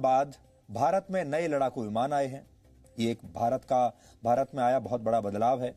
बाद भारत में नए लड़ाकू विमान आए हैं। ये एक भारत का, भारत में आया बहुत बड़ा बदलाव है।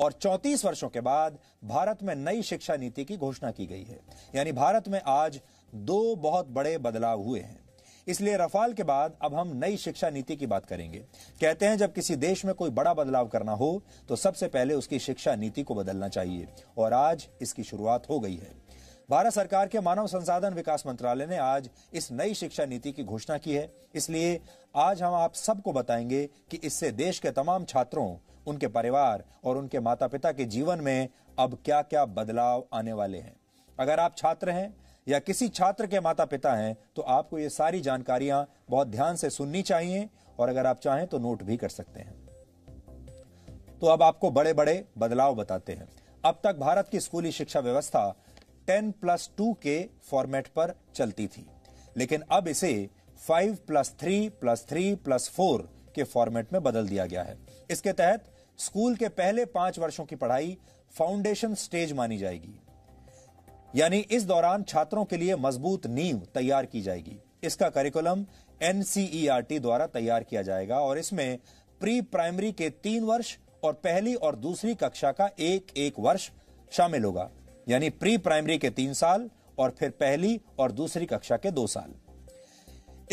और 34 वर्षों के बाद भारत में नई शिक्षा नीति की घोषणा की गई है। यानी भारत में आज दो बहुत बड़े बदलाव हुए हैं। इसलिए रफाल के बाद अब हम नई शिक्षा नीति की बात करेंगे। कहते हैं जब किसी देश में कोई बड़ा बदलाव करना हो तो सबसे पहले उसकी शिक्षा नीति को बदलना चाहिए। और आज इसकी शुरुआत हो गई है। भारत सरकार के मानव संसाधन विकास मंत्रालय ने आज इस नई शिक्षा नीति की घोषणा की है। इसलिए आज हम आप सबको बताएँगे कि इससे देश के तमाम छात्रों, उनके परिवार और उनके माता पिता के जीवन में अब क्या क्या बदलाव आने वाले हैं। अगर आप छात्र हैं या किसी छात्र के माता पिता हैं तो आपको ये सारी जानकारियाँ बहुत ध्यान से सुननी चाहिए और अगर आप चाहें तो नोट भी कर सकते हैं। तो अब आपको बड़े बड़े बदलाव बताते हैं। अब तक भारत की स्कूली शिक्षा व्यवस्था 10 प्लस टू के फॉर्मेट पर चलती थी। लेकिन अब इसे five plus three plus three plus four के फॉर्मेट में बदल दिया गया है। इसके तहत स्कूल के पहले पाँच वर्षों की पढ़ाई फाउंडेशन स्टेज मानी जाएगी। यानी इस दौरान छात्रों के लिए मज़बूत नींव तैयार की जाएगी। इसका करिकुलम एनसीईआरटी द्वारा तैयार किया जाएगा और इसमें प्री प्राइमरी के तीन वर्ष और पहली और दूसरी कक्षा का एक एक वर्ष शामिल होगा। यानी प्री प्राइमरी के तीन साल और फिर पहली और दूसरी कक्षा के दो साल।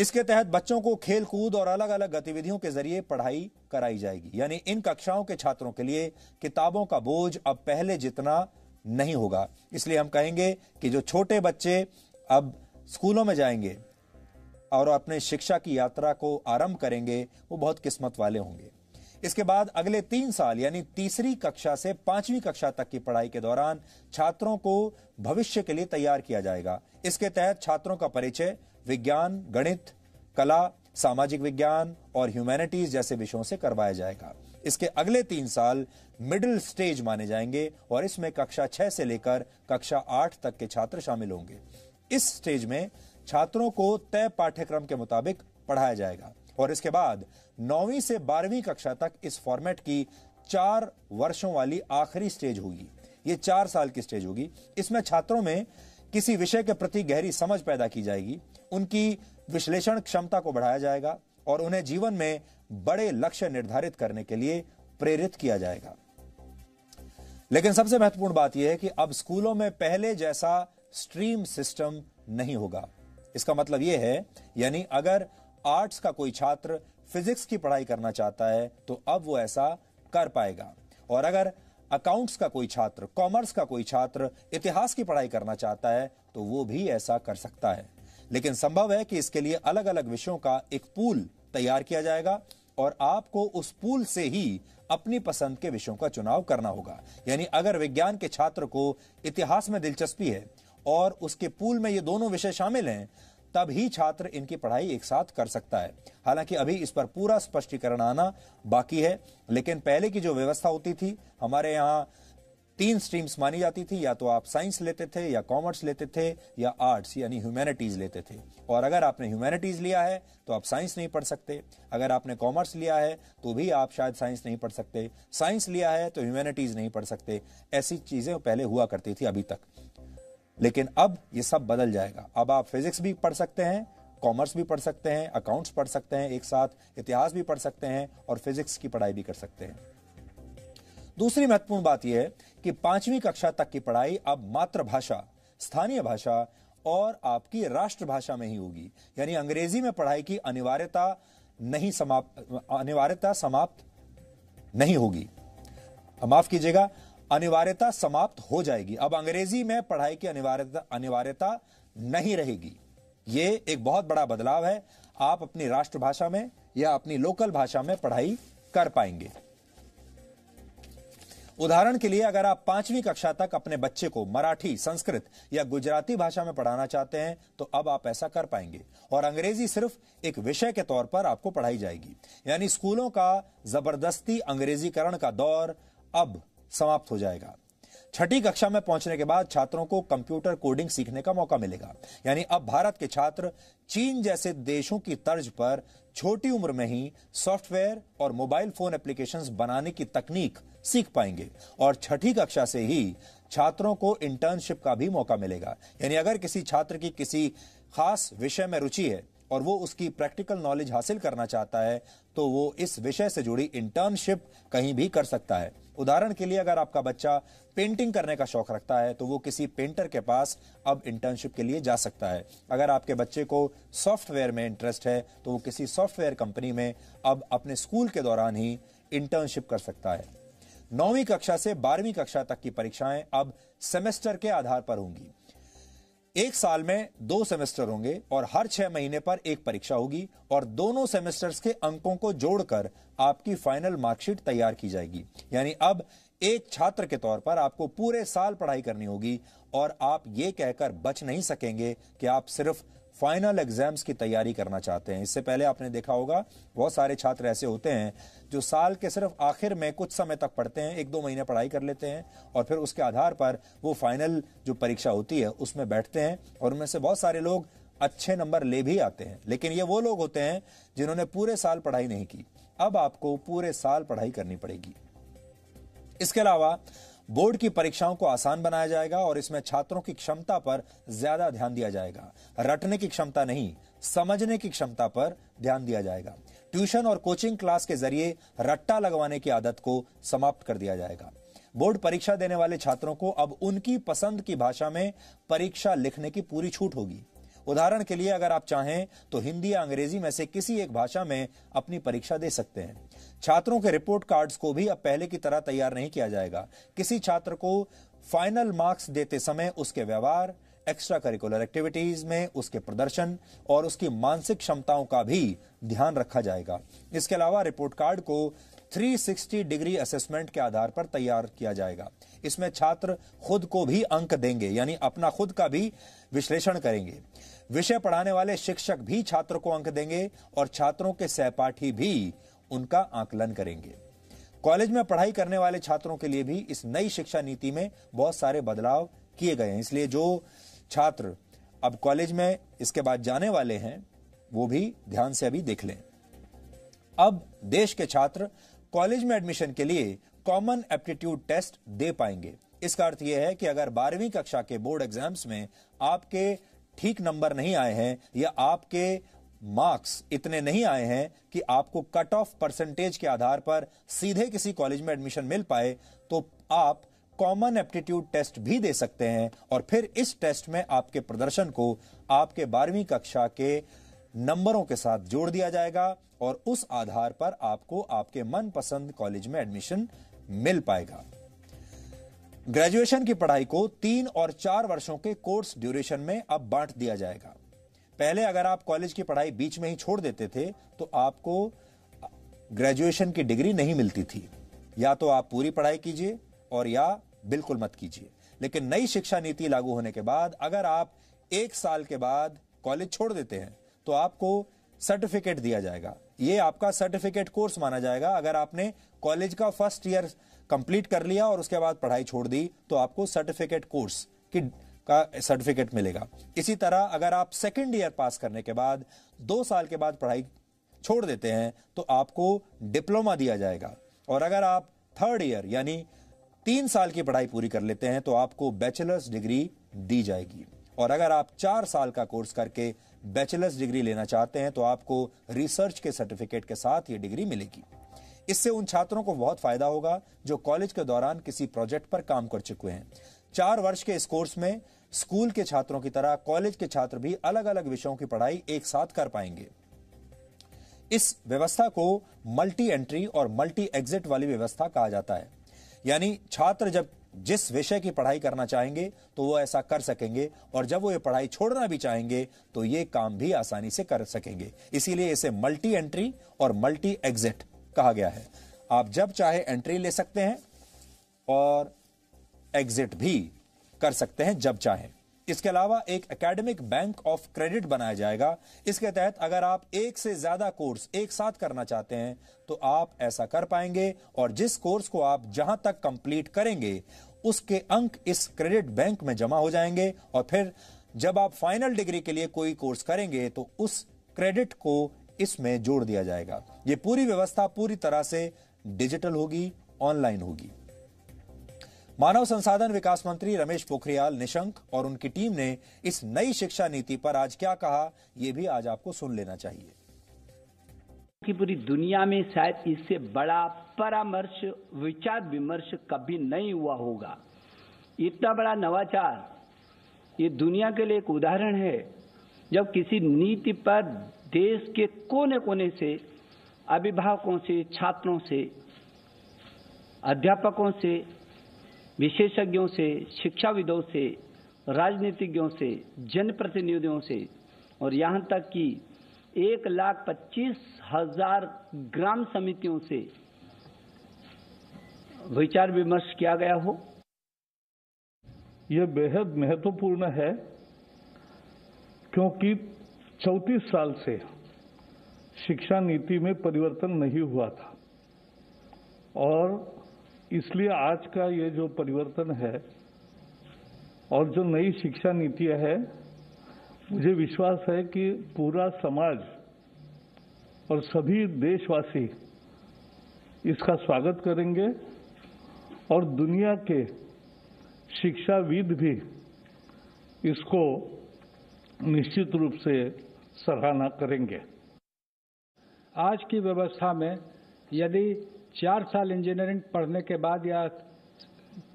इसके तहत बच्चों को खेल कूद और अलग अलग गतिविधियों के ज़रिए पढ़ाई कराई जाएगी। यानी इन कक्षाओं के छात्रों के लिए किताबों का बोझ अब पहले जितना नहीं होगा। इसलिए हम कहेंगे कि जो छोटे बच्चे अब स्कूलों में जाएँगे और अपने शिक्षा की यात्रा को आरंभ करेंगे, वो बहुत किस्मत वाले होंगे। इसके बाद अगले तीन साल, यानी तीसरी कक्षा से पांचवी कक्षा तक की पढ़ाई के दौरान छात्रों को भविष्य के लिए तैयार किया जाएगा। इसके तहत छात्रों का परिचय, विज्ञान, गणित, कला, सामाजिक विज्ञान और ह्यूमैनिटीज जैसे विषयों से करवाया जाएगा। इसके अगले तीन साल मिडिल स्टेज माने जाएँगे और इसमें कक्षा छह से लेकर कक्षा आठ तक के छात्र शामिल होंगे। इस स्टेज में छात्रों को तय पाठ्यक्रम के मुताबिक पढ़ाया जाएगा। और इसके बाद नौवीं से बारहवीं कक्षा तक इस फॉर्मेट की चार वर्षों वाली आखिरी स्टेज होगी। ये चार साल की स्टेज होगी। इसमें छात्रों में किसी विषय के प्रति गहरी समझ पैदा की जाएगी। उनकी विश्लेषण क्षमता को बढ़ाया जाएगा और उन्हें जीवन में बड़े लक्ष्य निर्धारित करने के लिए प्रेरित किया जाएगा। लेकिन सबसे महत्वपूर्ण बात यह है कि अब स्कूलों में पहले जैसा स्ट्रीम सिस्टम नहीं होगा। इसका मतलब यह है, यानी अगर आर्ट्स का कोई छात्र फिजिक्स की पढ़ाई करना चाहता है तो अब वो ऐसा कर पाएगा। और अगर अकाउंट्स का कोई छात्र, कॉमर्स का कोई छात्र इतिहास की पढ़ाई करना चाहता है तो वो भी ऐसा कर सकता है। लेकिन संभव है कि इसके लिए अलग अलग विषयों का एक पूल तैयार किया जाएगा और आपको उस पूल से ही अपनी पसंद के विषयों का चुनाव करना होगा। यानी अगर विज्ञान के छात्र को इतिहास में दिलचस्पी है और उसके पूल में ये दोनों विषय शामिल हैं तब ही छात्र इनकी पढ़ाई एक साथ कर सकता है। हालाँकि अभी इस पर पूरा स्पष्टीकरण आना बाकी है, लेकिन पहले की जो व्यवस्था होती थी, हमारे यहाँ तीन स्ट्रीम्स मानी जाती थी, या तो आप साइंस लेते थे, या कॉमर्स लेते थे, या आर्ट्स, यानी ह्यूमैनिटीज लेते थे। और अगर आपने ह्यूमैनिटीज लिया है तो आप साइंस नहीं पढ़ सकते। अगर आपने कॉमर्स लिया है तो भी आप शायद साइंस नहीं पढ़ सकते। साइंस लिया है तो ह्यूमैनिटीज नहीं पढ़ सकते। ऐसी चीज़ें पहले हुआ करती थी अभी तक। लेकिन अब ये सब बदल जाएगा। अब आप फिजिक्स भी पढ़ सकते हैं कॉमर्स भी पढ़ सकते हैं अकाउंट्स पढ़ सकते हैं एक साथ, इतिहास भी पढ़ सकते हैं और फिजिक्स की पढ़ाई भी कर सकते हैं। दूसरी महत्वपूर्ण बात यह है कि पांचवी कक्षा तक की पढ़ाई अब मातृभाषा, स्थानीय भाषा और आपकी राष्ट्रभाषा में ही होगी। यानी अंग्रेज़ी में पढ़ाई की अनिवार्यता नहीं समाप्त, अनिवार्यता समाप्त नहीं होगी। माफ़ कीजिएगा अनिवार्यता समाप्त हो जाएगी। अब अंग्रेज़ी में पढ़ाई की अनिवार्यता अनिवार्यता नहीं रहेगी। ये एक बहुत बड़ा बदलाव है। आप अपनी राष्ट्रभाषा में या अपनी लोकल भाषा में पढ़ाई कर पाएँगे। उदाहरण के लिए अगर आप पांचवी कक्षा तक अपने बच्चे को मराठी, संस्कृत या गुजराती भाषा में पढ़ाना चाहते हैं तो अब आप ऐसा कर पाएँगे। और अंग्रेज़ी सिर्फ़ एक विषय के तौर पर आपको पढ़ाई जाएगी। यानी स्कूलों का ज़बरदस्ती अंग्रेजीकरण का दौर अब समाप्त हो जाएगा। छठी कक्षा में पहुँचने के बाद छात्रों को कंप्यूटर कोडिंग सीखने का मौका मिलेगा। यानी अब भारत के छात्र चीन जैसे देशों की तर्ज पर छोटी उम्र में ही सॉफ्टवेयर और मोबाइल फ़ोन एप्लीकेशंस बनाने की तकनीक सीख पाएँगे और छठी कक्षा से ही छात्रों को इंटर्नशिप का भी मौका मिलेगा। यानी अगर किसी छात्र की किसी खास विषय में रुचि है और वो उसकी प्रैक्टिकल नॉलेज हासिल करना चाहता है तो वो इस विषय से जुड़ी इंटर्नशिप कहीं भी कर सकता है। उदाहरण के लिए अगर आपका बच्चा पेंटिंग करने का शौक रखता है तो वो किसी पेंटर के पास अब इंटर्नशिप के लिए जा सकता है। अगर आपके बच्चे को सॉफ्टवेयर में इंटरेस्ट है तो वो किसी सॉफ्टवेयर कंपनी में अब अपने स्कूल के दौरान ही इंटर्नशिप कर सकता है। नौवीं कक्षा से बारहवीं कक्षा तक की परीक्षाएँ अब सेमेस्टर के आधार पर होंगी। एक साल में दो सेमेस्टर होंगे और हर छह महीने पर एक परीक्षा होगी और दोनों सेमेस्टर्स के अंकों को जोड़कर आपकी फाइनल मार्कशीट तैयार की जाएगी। यानी अब एक छात्र के तौर पर आपको पूरे साल पढ़ाई करनी होगी और आप ये कहकर बच नहीं सकेंगे कि आप सिर्फ़ फाइनल एग्ज़ाम्स की तैयारी करना चाहते हैं। इससे पहले आपने देखा होगा, बहुत सारे छात्र ऐसे होते हैं जो साल के सिर्फ़ आखिर में कुछ समय तक पढ़ते हैं, एक दो महीने पढ़ाई कर लेते हैं और फिर उसके आधार पर वो फाइनल जो परीक्षा होती है, उसमें बैठते हैं और उनमें से बहुत सारे लोग अच्छे नंबर ले भी आते हैं। लेकिन ये वो लोग होते हैं जिन्होंने पूरे साल पढ़ाई नहीं की। अब आपको पूरे साल पढ़ाई करनी पड़ेगी। इसके अलावा बोर्ड की परीक्षाओं को आसान बनाया जाएगा और इसमें छात्रों की क्षमता पर ज़्यादा ध्यान दिया जाएगा। रटने की क्षमता नहीं, समझने की क्षमता पर ध्यान दिया जाएगा। ट्यूशन और कोचिंग क्लास के ज़रिए रट्टा लगवाने की आदत को समाप्त कर दिया जाएगा। बोर्ड परीक्षा देने वाले छात्रों को अब उनकी पसंद की भाषा में परीक्षा लिखने की पूरी छूट होगी। उदाहरण के लिए अगर आप चाहें तो हिंदी या अंग्रेज़ी में से किसी एक भाषा में अपनी परीक्षा दे सकते हैं। छात्रों के रिपोर्ट कार्ड्स को भी अब पहले की तरह तैयार नहीं किया जाएगा। किसी छात्र को फाइनल मार्क्स देते समय उसके व्यवहार एक्स्ट्रा करिकुलर एक्टिविटीज़ में उसके प्रदर्शन और उसकी मानसिक क्षमताओं का भी ध्यान रखा जाएगा। इसके अलावा रिपोर्ट कार्ड को 360 डिग्री असेसमेंट के आधार पर तैयार किया जाएगा। इसमें छात्र खुद को भी अंक देंगे, यानी अपना खुद का भी विश्लेषण करेंगे। विषय पढ़ाने वाले शिक्षक भी छात्र को अंक देंगे और छात्रों के सहपाठी भी उनका आकलन करेंगे। कॉलेज में पढ़ाई करने वाले छात्रों के लिए भी इस नई शिक्षा नीति में बहुत सारे बदलाव किए गए हैं। इसलिए जो छात्र अब कॉलेज में इसके बाद जाने वाले हैं, वो भी ध्यान से अभी देख लें। अब देश के छात्र कॉलेज में एडमिशन के लिए कॉमन एप्टीट्यूड टेस्ट दे पाएँगे। इसका अर्थ यह है कि अगर बारहवीं कक्षा के बोर्ड एग्ज़ाम्स में आपके ठीक नंबर नहीं आए हैं, या आपके मार्क्स इतने नहीं आए हैं कि आपको कट ऑफ़ परसेंटेज के आधार पर सीधे किसी कॉलेज में एडमिशन मिल पाए तो आप कॉमन एप्टीट्यूड टेस्ट भी दे सकते हैं और फिर इस टेस्ट में आपके प्रदर्शन को आपके बारहवीं कक्षा के नंबरों के साथ जोड़ दिया जाएगा और उस आधार पर आपको आपके मनपसंद कॉलेज में एडमिशन मिल पाएगा। ग्रेजुएशन की पढ़ाई को तीन और चार वर्षों के कोर्स ड्यूरेशन में अब बांट दिया जाएगा। पहले अगर आप कॉलेज की पढ़ाई बीच में ही छोड़ देते थे तो आपको ग्रेजुएशन की डिग्री नहीं मिलती थी। या तो आप पूरी पढ़ाई कीजिए और या बिल्कुल मत कीजिए। लेकिन नई शिक्षा नीति लागू होने के बाद अगर आप एक साल के बाद कॉलेज छोड़ देते हैं तो आपको सर्टिफिकेट दिया जाएगा। ये आपका सर्टिफिकेट कोर्स माना जाएगा। अगर आपने कॉलेज का फ़र्स्ट ईयर कंप्लीट कर लिया और उसके बाद पढ़ाई छोड़ दी तो आपको सर्टिफिकेट कोर्स की, का सर्टिफिकेट मिलेगा। इसी तरह अगर आप सेकेंड ईयर पास करने के बाद, दो साल के बाद पढ़ाई छोड़ देते हैं तो आपको डिप्लोमा दिया जाएगा। और अगर आप थर्ड ईयर यानी तीन साल की पढ़ाई पूरी कर लेते हैं तो आपको बैचलर्स डिग्री दी जाएगी। और अगर आप चार साल का कोर्स करके बैचलर्स डिग्री लेना चाहते हैं तो आपको रिसर्च के सर्टिफिकेट के साथ ये डिग्री मिलेगी। इससे उन छात्रों को बहुत फ़ायदा होगा जो कॉलेज के दौरान किसी प्रोजेक्ट पर काम कर चुके हैं। चार वर्ष के इस कोर्स में स्कूल के छात्रों की तरह कॉलेज के छात्र भी अलग अलग विषयों की पढ़ाई एक साथ कर पाएँगे। इस व्यवस्था को मल्टी एंट्री और मल्टी एग्जिट वाली व्यवस्था कहा जाता है। यानी छात्र जब जिस विषय की पढ़ाई करना चाहेंगे तो वो ऐसा कर सकेंगे और जब वो ये पढ़ाई छोड़ना भी चाहेंगे तो ये काम भी आसानी से कर सकेंगे। इसीलिए इसे मल्टी एंट्री और मल्टी एग्जिट कहा गया है। आप जब चाहे एंट्री ले सकते हैं और एग्जिट भी कर सकते हैं जब चाहें। इसके अलावा एक एकेडमिक बैंक ऑफ़ क्रेडिट बनाया जाएगा। इसके तहत अगर आप एक से ज़्यादा कोर्स एक साथ करना चाहते हैं तो आप ऐसा कर पाएँगे और जिस कोर्स को आप जहाँ तक कंप्लीट करेंगे, उसके अंक इस क्रेडिट बैंक में जमा हो जाएँगे और फिर जब आप फाइनल डिग्री के लिए कोई कोर्स करेंगे तो उस क्रेडिट को इसमें जोड़ दिया जाएगा। यह पूरी व्यवस्था पूरी तरह से डिजिटल होगी, ऑनलाइन होगी। मानव संसाधन विकास मंत्री रमेश पोखरियाल निशंक और उनकी टीम ने इस नई शिक्षा नीति पर आज क्या कहा यह भी आज आपको सुन लेना चाहिए। कि पूरी दुनिया में शायद इससे बड़ा परामर्श, विचार विमर्श कभी नहीं हुआ होगा। इतना बड़ा नवाचार, ये दुनिया के लिए एक उदाहरण है। जब किसी नीति पर देश के कोने कोने से, अभिभावकों से, छात्रों से, अध्यापकों से, विशेषज्ञों से, शिक्षाविदों से, राजनीतिज्ञों से, जनप्रतिनिधियों से, और यहाँ तक कि एक लाख पच्चीस हज़ार ग्राम समितियों से विचार विमर्श किया गया हो। यह बेहद महत्वपूर्ण है, क्योंकि 34 साल से शिक्षा नीति में परिवर्तन नहीं हुआ था। और इसलिए आज का ये जो परिवर्तन है और जो नई शिक्षा नीतियाँ है, मुझे विश्वास है कि पूरा समाज और सभी देशवासी इसका स्वागत करेंगे और दुनिया के शिक्षाविद भी इसको निश्चित रूप से सराहना करेंगे। आज की व्यवस्था में यदि चार साल इंजीनियरिंग पढ़ने के बाद या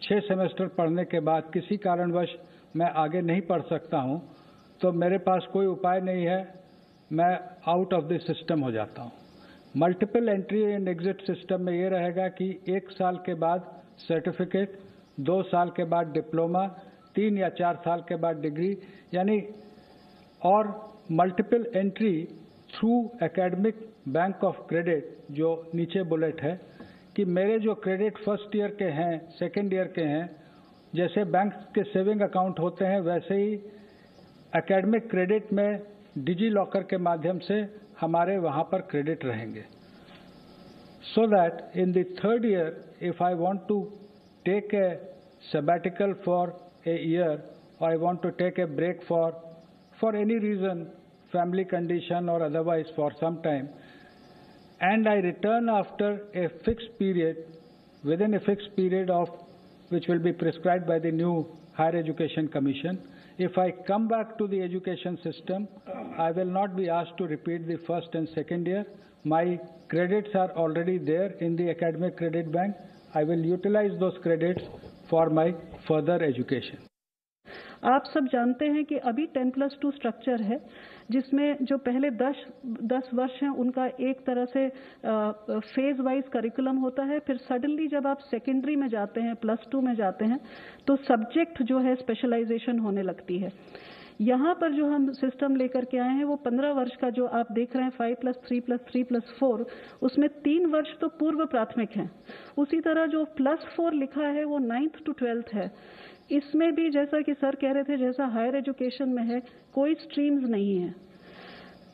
छः सेमेस्टर पढ़ने के बाद किसी कारणवश मैं आगे नहीं पढ़ सकता हूँ तो मेरे पास कोई उपाय नहीं है। मैं आउट ऑफ़ द सिस्टम हो जाता हूँ। Multiple entry and exit system में ये रहेगा कि एक साल के बाद सर्टिफिकेट दो साल के बाद डिप्लोमा तीन या चार साल के बाद डिग्री यानी और multiple entry through academic bank of credit जो नीचे बुलेट है, कि मेरे जो क्रेडिट फ़र्स्ट ईयर के हैं सेकेंड ईयर के हैं, जैसे बैंक के सेविंग अकाउंट होते हैं, वैसे ही एकेडमिक क्रेडिट में डिजी लॉकर के माध्यम से हमारे वहाँ पर क्रेडिट रहेंगे। So that in the third year if I want to take a sabbatical for a year, or I want to take a break for for any reason family condition or otherwise for some time and I return after a fixed period within a fixed period of which will be prescribed by the new higher education commission if I come back to the education system I will not be asked to repeat the first and second year my credits are already there in the academic credit bank I will utilize those credits for my further education आप सब जानते हैं कि अभी 10 plus two structure है जिसमें जो पहले 10 10 वर्ष हैं, उनका एक तरह से फ़ेज़ वाइज करिकुलम होता है। फिर सडनली जब आप सेकेंडरी में जाते हैं प्लस टू में जाते हैं तो सब्जेक्ट जो है स्पेशलाइजेशन होने लगती है। यहाँ पर जो हम सिस्टम लेकर के आए हैं, वो पंद्रह वर्ष का जो आप देख रहे हैं five plus three plus three plus four उसमें तीन वर्ष तो पूर्व प्राथमिक है। उसी तरह जो प्लस फोर लिखा है, वो नाइन्थ टू ट्वेल्थ है। इसमें भी जैसा कि सर कह रहे थे, जैसा हायर एजुकेशन में है, कोई स्ट्रीम्स नहीं है।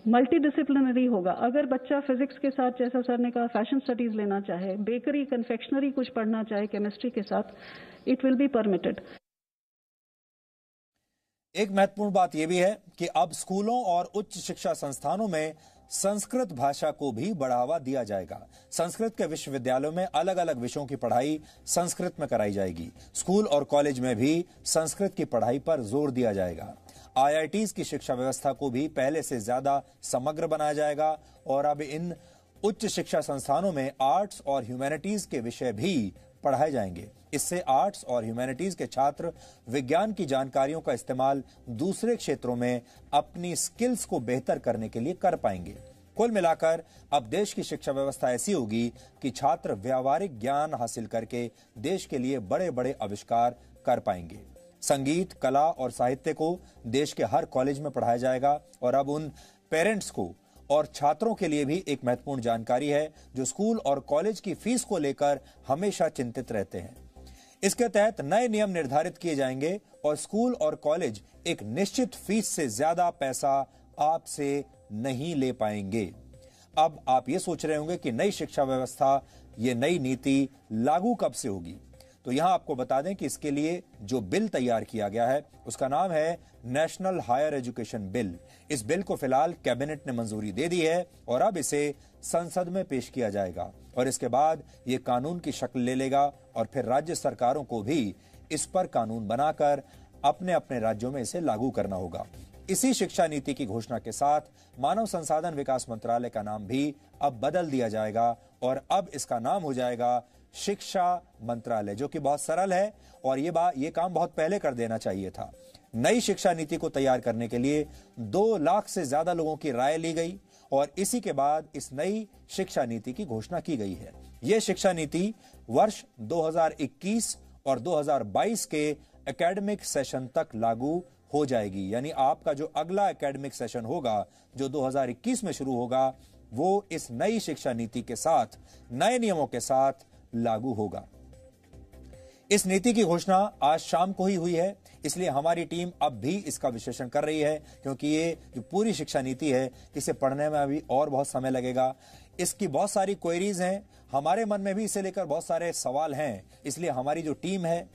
मल्टी डिसिप्लिनरी होगा। अगर बच्चा फिजिक्स के साथ, जैसा सर ने कहा फ़ैशन स्टडीज़ लेना चाहे बेकरी कन्फेक्शनरी कुछ पढ़ना चाहे केमिस्ट्री के साथ इट विल बी परमिटेड एक महत्वपूर्ण बात यह भी है कि अब स्कूलों और उच्च शिक्षा संस्थानों में संस्कृत भाषा को भी बढ़ावा दिया जाएगा। संस्कृत के विश्वविद्यालयों में अलग अलग विषयों की पढ़ाई संस्कृत में कराई जाएगी। स्कूल और कॉलेज में भी संस्कृत की पढ़ाई पर ज़ोर दिया जाएगा। आईआईटीज की शिक्षा व्यवस्था को भी पहले से ज़्यादा समग्र बनाया जाएगा और अब इन उच्च शिक्षा संस्थानों में आर्ट्स और ह्यूमैनिटीज के विषय भी पढ़ाए जाएँगे। इससे आर्ट्स और ह्यूमैनिटीज के छात्र विज्ञान की जानकारियों का इस्तेमाल दूसरे क्षेत्रों में अपनी स्किल्स को बेहतर करने के लिए कर पाएँगे। कुल मिलाकर, अब देश की शिक्षा व्यवस्था ऐसी होगी कि छात्र व्यावहारिक ज्ञान हासिल करके देश के लिए बड़े बड़े आविष्कार कर पाएँगे। संगीत, कला और साहित्य को देश के हर कॉलेज में पढ़ाया जाएगा और अब उन पेरेंट्स को और छात्रों के लिए भी एक महत्वपूर्ण जानकारी है जो स्कूल और कॉलेज की फ़ीस को लेकर हमेशा चिंतित रहते हैं। इसके तहत नए नियम निर्धारित किए जाएँगे और स्कूल और कॉलेज एक निश्चित फ़ीस से ज़्यादा पैसा आपसे नहीं ले पाएँगे। अब आप ये सोच रहे होंगे कि नई शिक्षा व्यवस्था, ये नई नीति लागू कब से होगी? तो यहाँ आपको बता दें कि इसके लिए जो बिल तैयार किया गया है, उसका नाम है नेशनल हायर एजुकेशन बिल। इस बिल को फ़िलहाल कैबिनेट ने मंजूरी दे दी है और अब इसे संसद में पेश किया जाएगा और इसके बाद ये कानून की शक्ल ले लेगा और फिर राज्य सरकारों को भी इस पर कानून बनाकर अपने अपने राज्यों में इसे लागू करना होगा। इसी शिक्षा नीति की घोषणा के साथ मानव संसाधन विकास मंत्रालय का नाम भी अब बदल दिया जाएगा और अब इसका नाम हो जाएगा शिक्षा मंत्रालय, जो कि बहुत सरल है और ये बात ये काम बहुत पहले कर देना चाहिए था। नई शिक्षा नीति को तैयार करने के लिए दो लाख से ज़्यादा लोगों की राय ली गई। और इसी के बाद इस नई शिक्षा नीति की घोषणा की गई है। यह शिक्षा नीति वर्ष 2021 और 2022 के एकेडमिक सेशन तक लागू हो जाएगी। यानी आपका जो अगला एकेडमिक सेशन होगा, जो 2021 में शुरू होगा, वो इस नई शिक्षा नीति के साथ, नए नियमों के साथ लागू होगा। इस नीति की घोषणा आज शाम को ही हुई है। इसलिए हमारी टीम अब भी इसका विश्लेषण कर रही है, क्योंकि ये जो पूरी शिक्षा नीति है, इसे पढ़ने में अभी और बहुत समय लगेगा। इसकी बहुत सारी क्वेरीज हैं। हमारे मन में भी इसे लेकर बहुत सारे सवाल हैं। इसलिए हमारी जो टीम है,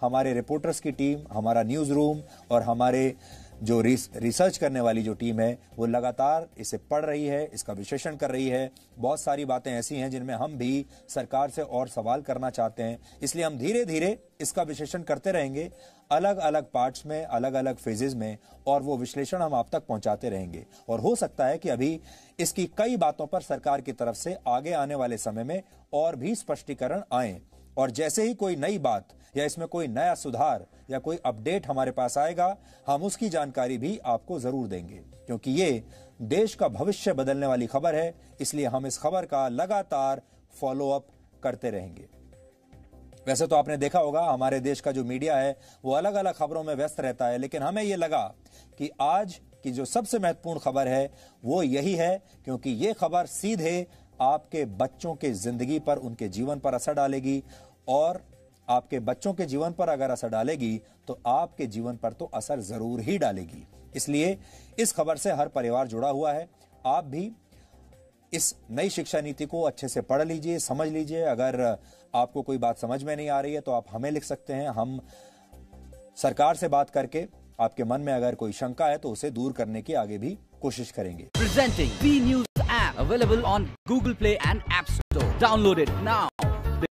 हमारे रिपोर्टर्स की टीम, हमारा न्यूज़ रूम और हमारे जो रिसर्च करने वाली जो टीम है, वो लगातार इसे पढ़ रही है, इसका विश्लेषण कर रही है। बहुत सारी बातें ऐसी हैं जिनमें हम भी सरकार से और सवाल करना चाहते हैं। इसलिए हम धीरे धीरे इसका विश्लेषण करते रहेंगे अलग अलग पार्ट्स में अलग अलग फेजेज में, और वो विश्लेषण हम आप तक पहुंचाते रहेंगे। और हो सकता है कि अभी इसकी कई बातों पर सरकार की तरफ़ से आगे आने वाले समय में और भी स्पष्टीकरण आए। और जैसे ही कोई नई बात या इसमें कोई नया सुधार या कोई अपडेट हमारे पास आएगा, हम उसकी जानकारी भी आपको ज़रूर देंगे। क्योंकि ये देश का भविष्य बदलने वाली खबर है, इसलिए हम इस खबर का लगातार फॉलो अप करते रहेंगे। वैसे तो आपने देखा होगा, हमारे देश का जो मीडिया है, वो अलग अलग खबरों में व्यस्त रहता है, लेकिन हमें यह लगा कि आज की जो सबसे महत्वपूर्ण खबर है, वो यही है, क्योंकि ये खबर सीधे आपके बच्चों के ज़िंदगी पर उनके जीवन पर असर डालेगी और आपके बच्चों के जीवन पर अगर असर डालेगी तो आपके जीवन पर तो असर ज़रूर ही डालेगी। इसलिए इस खबर से हर परिवार जुड़ा हुआ है। आप भी इस नई शिक्षा नीति को अच्छे से पढ़ लीजिए, समझ लीजिए। अगर आपको कोई बात समझ में नहीं आ रही है तो आप हमें लिख सकते हैं। हम सरकार से बात करके आपके मन में अगर कोई शंका है तो उसे दूर करने की आगे भी कोशिश करेंगे। Presenting news app available on Google Play and App Store. Download it now.